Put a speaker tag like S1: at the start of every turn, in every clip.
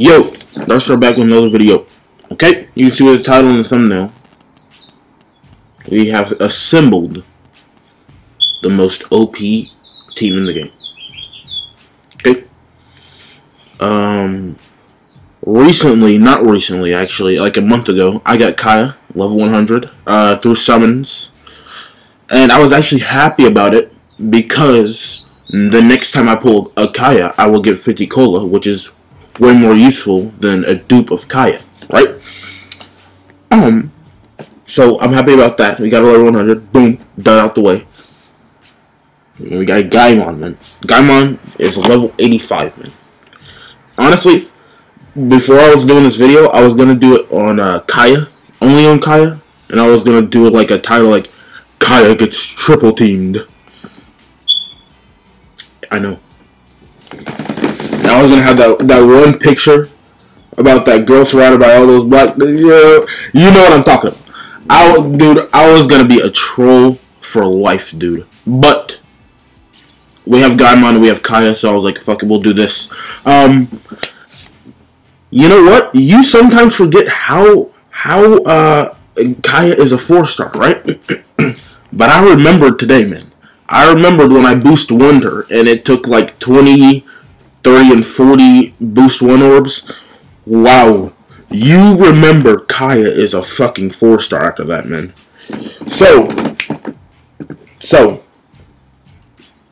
S1: Yo, let's start back with another video. Okay, you can see with the title and the thumbnail. We have assembled the most OP team in the game. Okay. Um, recently, not recently, actually, like a month ago, I got Kaya, level 100, uh, through summons. And I was actually happy about it because the next time I pull a Kaya, I will get 50 Cola, which is way more useful than a dupe of Kaya, right? Um, so I'm happy about that. We got a level 100. Boom, done out the way. We got Gaimon, man. Gaimon is level 85, man. Honestly, before I was doing this video, I was gonna do it on uh, Kaya, only on Kaya, and I was gonna do it like a title like Kaya gets triple teamed. I know. And I was gonna have that that one picture about that girl surrounded by all those black. You know, you know what I'm talking about. I dude, I was gonna be a troll for life, dude. But we have Gaimon, we have Kaya, so I was like, fuck it, we'll do this. Um, you know what? You sometimes forget how how uh, Kaya is a four star, right? but I remembered today, man. I remembered when I boost Wonder and it took like 20, 30, and 40 boost one orbs. Wow. You remember Kaya is a fucking four star after that, man. So, so,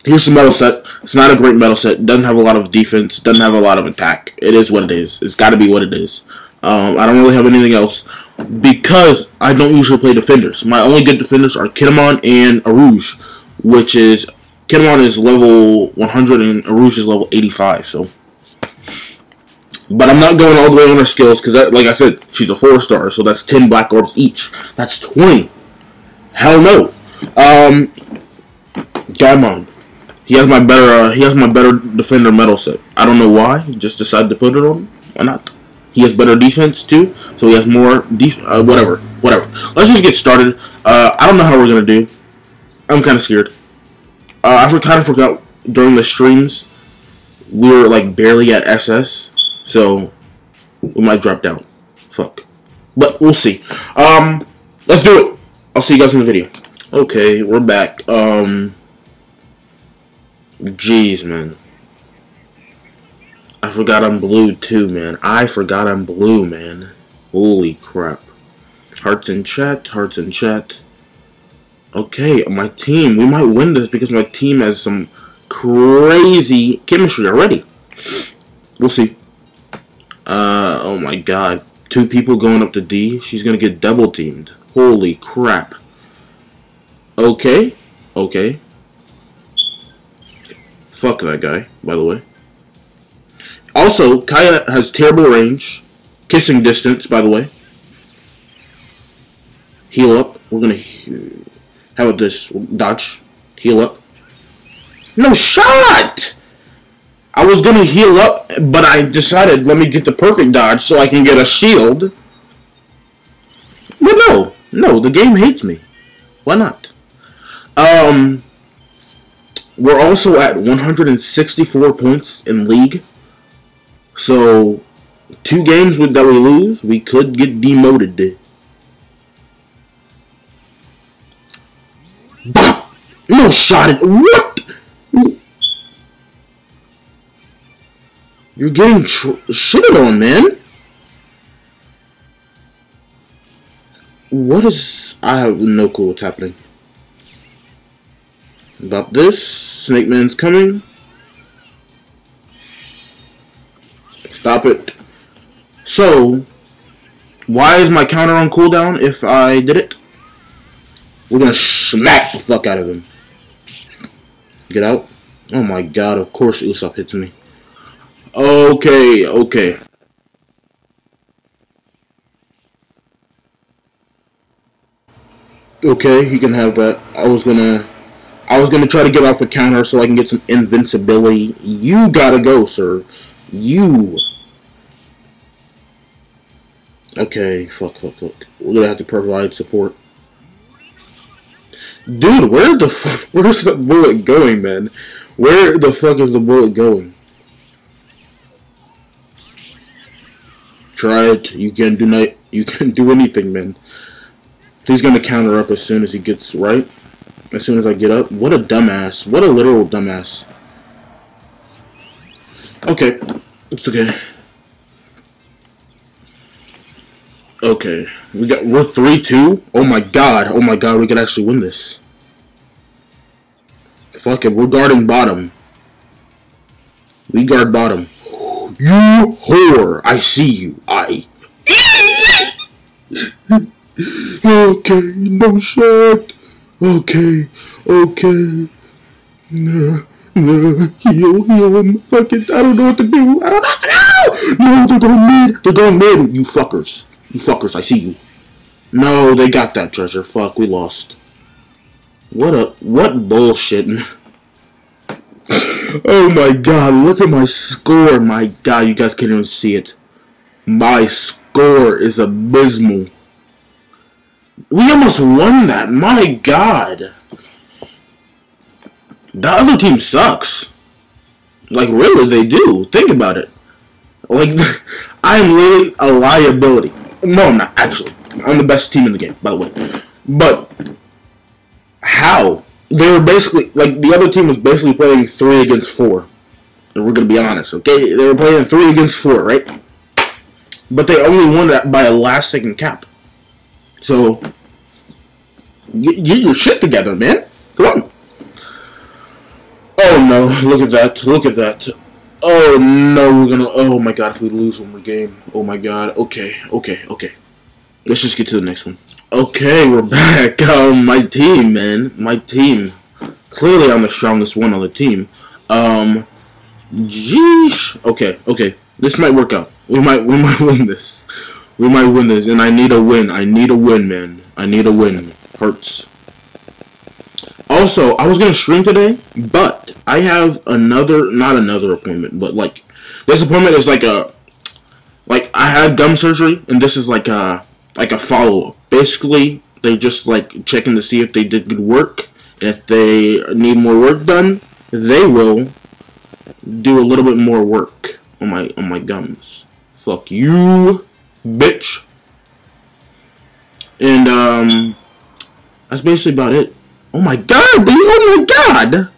S1: here's the medal set. It's not a great medal set. Doesn't have a lot of defense. Doesn't have a lot of attack. It is what it is. It's got to be what it is. Um, I don't really have anything else because I don't usually play defenders. My only good defenders are Kinemon and Arouge, which is Kinemon is level 100 and Arouge is level 85. So, but I'm not going all the way on her skills because, like I said, she's a four star, so that's 10 black orbs each. That's 20. Hell no. Um, Gaimon. He has my better. Uh, he has my better defender medal set. I don't know why. Just decided to put it on. Why not? He has better defense too, so he has more def. Uh, whatever, whatever. Let's just get started. Uh, I don't know how we're gonna do. I'm kind of scared. Uh, I kind of forgot during the streams we were like barely at SS, so we might drop down. Fuck, but we'll see. Um, let's do it. I'll see you guys in the video. Okay, we're back. Um. Jeez, man. I forgot I'm blue too, man. I forgot I'm blue, man. Holy crap. Hearts in chat, hearts in chat. Okay, my team. We might win this because my team has some crazy chemistry already. We'll see. Uh, oh my god. Two people going up to D. She's gonna get double teamed. Holy crap. Okay. Okay. Fuck that guy, by the way. Also, Kaya has terrible range. Kissing distance, by the way. Heal up. We're gonna... How about this? Dodge. Heal up. No shot! I was gonna heal up, but I decided let me get the perfect dodge so I can get a shield. But no. No, the game hates me. Why not? Um... We're also at 164 points in league. So, two games with that we lose, we could get demoted. No shot at what? You're getting shitted on, man. What is? I have no clue what's happening. About this, Snake Man's coming. Stop it. So, why is my counter on cooldown if I did it? We're gonna smack the fuck out of him. Get out. Oh my god, of course Usopp hits me. Okay, okay. Okay, he can have that. I was gonna... I was to try to get off the counter so I can get some invincibility. You gotta go, sir. You. Okay, fuck, fuck, fuck. We're gonna have to provide support. Dude, where the fuck, where's the bullet going, man? Where the fuck is the bullet going? Try it. You can't do night. You can't do anything, man. He's gonna counter up as soon as he gets right. As soon as I get up. What a dumbass. What a literal dumbass. Okay. It's okay. Okay. We got we're three two. Oh my god. Oh my god, we could actually win this. Fuck it, we're guarding bottom. We guard bottom. You whore! I see you. I. okay, no shot. Okay, okay. No, no, heal, heal. Fuck it, I don't know what to do. I don't know. No, they're going mid. They're going mid. You fuckers. You fuckers, I see you. No, they got that treasure. Fuck, we lost. What a what bullshitting. oh my god, look at my score. My god, you guys can't even see it. My score is abysmal. We almost won that. My god. The other team sucks. Like, really, they do. Think about it. Like, I'm really a liability. No, I'm not, actually. I'm the best team in the game, by the way. But, how? they were basically like the other team was basically playing three against four. And we're gonna be honest, okay? They were playing three against four, right? But they only won that by a last second cap. So get, get your shit together, man. Come on. Oh no! Look at that! Look at that! Oh no! We're gonna. Oh my god! If we lose one more game, oh my god! Okay, okay, okay. Let's just get to the next one. Okay, we're back. Um, my team, man, my team. Clearly, I'm the strongest one on the team. Um, jeez. Okay, okay, this might work out. We might, we might win this. We might win this, and I need a win. I need a win, man. I need a win. Hurts. Also, I was gonna stream today, but I have another, not another appointment, but like this appointment is like a, like I had gum surgery, and this is like a like a follow up. Basically, they just like checking to see if they did good work. If they need more work done, they will do a little bit more work on my on my gums. Fuck you, bitch. And um, that's basically about it. Oh my god, dude! Oh my god!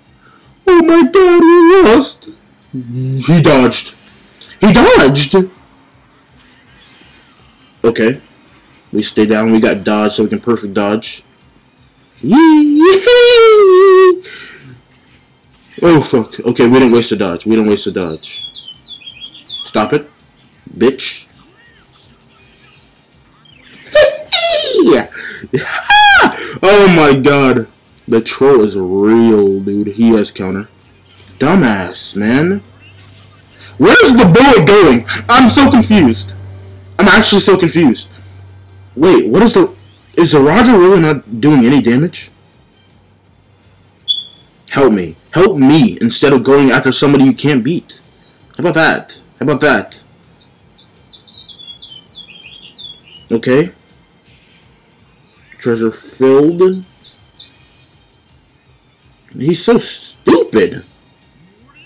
S1: Oh my god, we lost. He dodged. He dodged. Okay. We stay down. We got dodge, so we can perfect dodge. Oh, fuck. Okay, we didn't waste a dodge. We didn't waste a dodge. Stop it. Bitch. oh my god. The troll is real, dude. He has counter. Dumbass, man. Where's the bullet going? I'm so confused. I'm actually so confused. Wait, what is the... Is the Roger really not doing any damage? Help me. Help me instead of going after somebody you can't beat. How about that? How about that? Okay. Treasure filled. He's so stupid.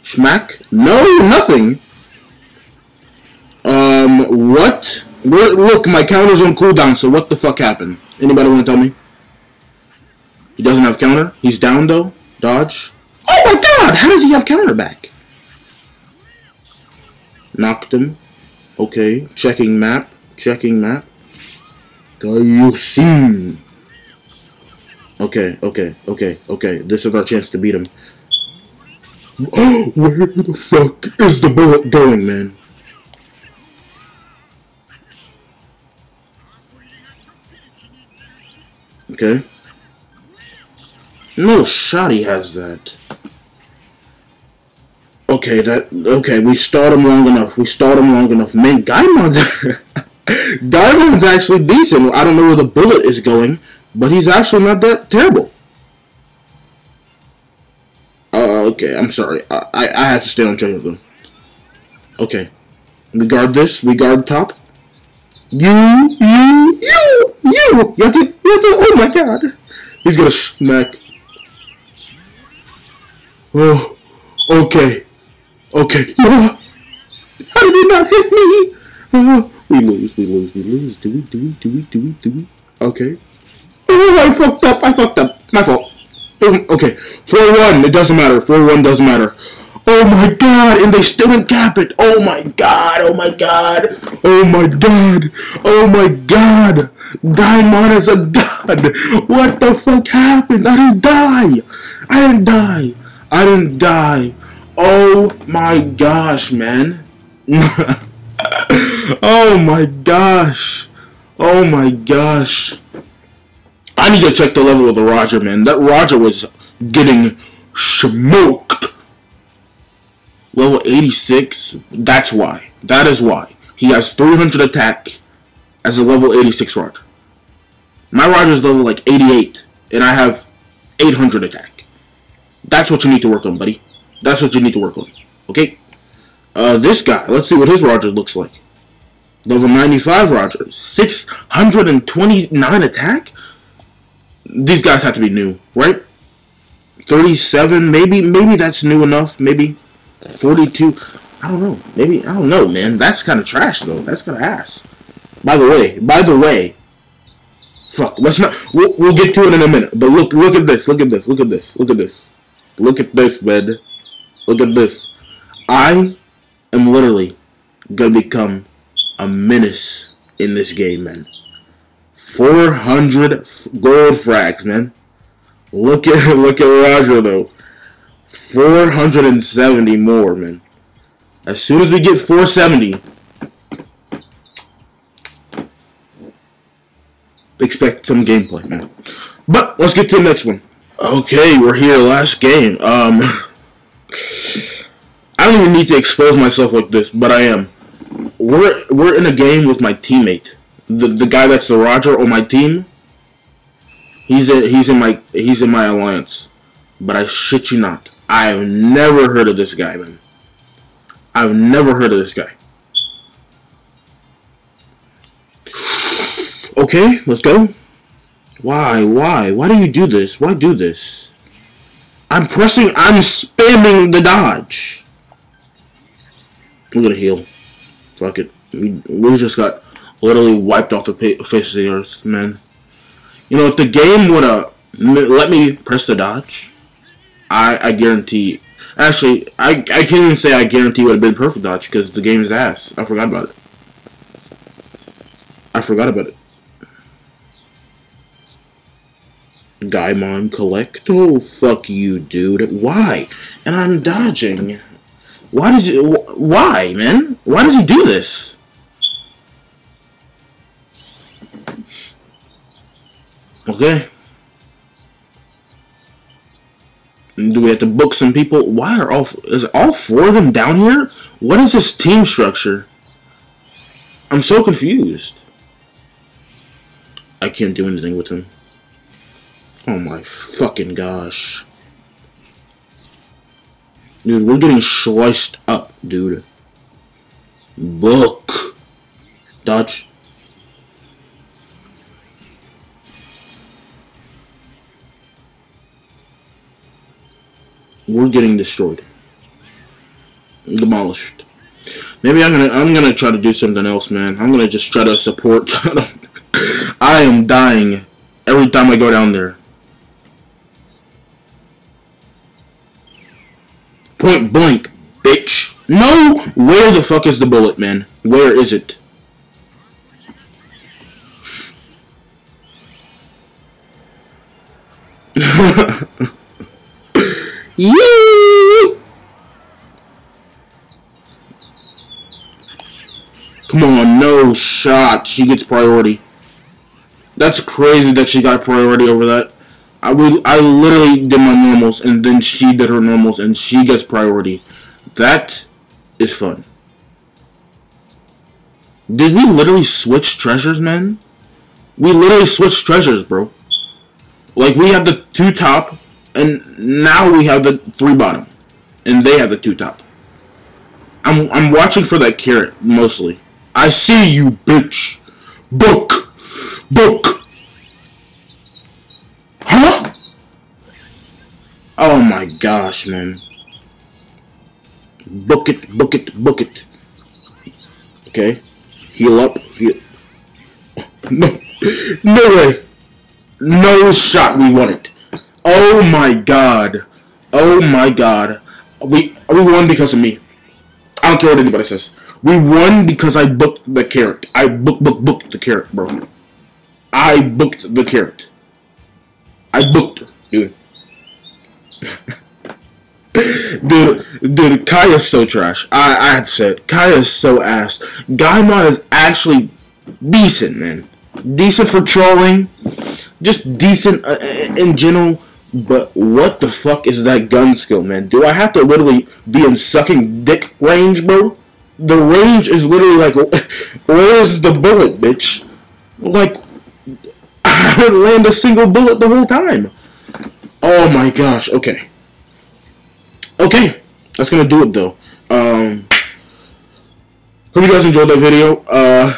S1: Schmack? No, nothing. Um, what? Look, my counter's on cooldown, so what the fuck happened? Anybody want to tell me? He doesn't have counter? He's down, though? Dodge? Oh my god! How does he have counter back? Knocked him. Okay. Checking map. Checking map. Gayusin. Okay, okay, okay, okay. This is our chance to beat him. Where the fuck is the bullet going, man? Okay. No shot he has that. Okay, that okay, we stalled him long enough. We stalled him long enough. Man, Gaimon's Gaimon's actually decent. I don't know where the bullet is going, but he's actually not that terrible. Uh, okay, I'm sorry. I, I, I have to stay on track of him. Okay. We guard this. We guard top. You, you, you, you. You have to, you have to, oh my god. He's gonna smack. Oh, okay. Okay. How did he not hit me? Uh, We lose, we lose, we lose. Do we, do we, do we, do we, do we? Okay. Oh, I fucked up, I fucked up. My fault. Oh, okay, 4-1, it doesn't matter. 4-1 doesn't matter. Oh my god, and they still didn't cap it. Oh my god, oh my god. Oh my god. Oh my god. Gaimon is a god. What the fuck happened? I didn't die. I didn't die. I didn't die. Oh my gosh, man. oh my gosh. Oh my gosh. I need to check the level of the Roger, man. That Roger was getting smoked. Level 86, that's why. That is why. He has 300 attack as a level 86 Roger. My Roger is level like 88, and I have 800 attack. That's what you need to work on, buddy. That's what you need to work on. Okay? Uh, this guy, let's see what his Roger looks like. Level 95 Roger. 629 attack? These guys have to be new, right? 37, maybe, maybe that's new enough, maybe. 42. I don't know. Maybe I don't know, man. That's kind of trash though. That's kind of ass. By the way, by the way, fuck. Let's not. We'll, we'll get to it in a minute. But look, look at this. Look at this. Look at this. Look at this. Look at this, man. Look at this. I am literally gonna become a menace in this game, man. 400 gold frags, man. Look at look at Roger though. 470 more, man. As soon as we get 470, expect some gameplay, man. But let's get to the next one. Okay, we're here, last game. Um, I don't even need to expose myself like this, but I am. We're we're in a game with my teammate, the the guy that's the Roger on my team. He's a, he's in my he's in my alliance, but I shit you not. I've never heard of this guy, man. I've never heard of this guy. Okay, let's go. Why? Why? Why do you do this? Why do this? I'm pressing, I'm spamming the dodge. I'm gonna heal. Fuck it. We, we just got literally wiped off the face of the earth, man. You know, if the game would have let me press the dodge, I, I guarantee. Actually, I, I can't even say I guarantee would have been perfect dodge because the game is ass. I forgot about it. I forgot about it. Gaimon collect? Oh, fuck you, dude. Why? And I'm dodging. Why does it? Why, man? Why does he do this? Okay. Do we have to book some people? Why are all is all four of them down here? What is this team structure? I'm so confused. I can't do anything with them. Oh my fucking gosh. Dude, we're getting sliced up, dude. Book. Dodge. We're getting destroyed, demolished. Maybe I'm gonna I'm gonna try to do something else, man. I'm gonna just try to support. I am dying every time I go down there. Point blank, bitch. No! Where the fuck is the bullet, man? Where is it? Yee! Come on, no shot. She gets priority. That's crazy that she got priority over that. I will. I literally did my normals, and then she did her normals, and she gets priority. That is fun. Did we literally switch treasures, man? We literally switched treasures, bro. Like, we have the two top, and now we have the three bottom, and they have the two top. I'm I'm watching for that carrot mostly. I see you, bitch. Book, book. Huh? Oh my gosh, man. Book it, book it, book it. Okay. Heal up. Heal. No. No way. No shot we won it. Oh my god. Oh my god. We we won because of me. I don't care what anybody says. We won because I booked the carrot. I book book booked the carrot, bro. I booked the carrot. I booked dude. dude, dude, Kaya's so trash. I, I have it. Kaya's so ass. Gaimon is actually decent, man. Decent for trolling. Just decent uh, in general. But what the fuck is that gun skill, man? Do I have to literally be in sucking dick range, bro? The range is literally like, where's the bullet, bitch? Like, I didn't land a single bullet the whole time. Oh my gosh, okay. Okay, that's gonna do it though. Um, hope you guys enjoyed that video. Uh,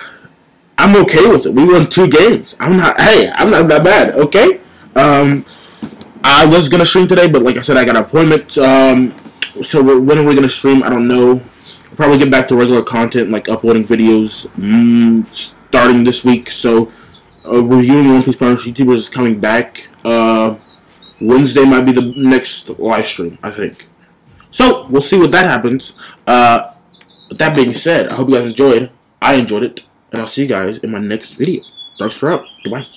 S1: I'm okay with it. We won two games. I'm not. Hey, I'm not that bad. Okay. Um, I was gonna stream today, but like I said, I got an appointment. Um, so when are we gonna stream? I don't know. I'll probably get back to regular content, like uploading videos, mm, starting this week. So, uh, reviewing One Piece YouTubers is coming back. Uh, Wednesday might be the next live stream, I think. So, we'll see what that happens. Uh, that being said, I hope you guys enjoyed. I enjoyed it. And I'll see you guys in my next video. Thanks for out. Goodbye.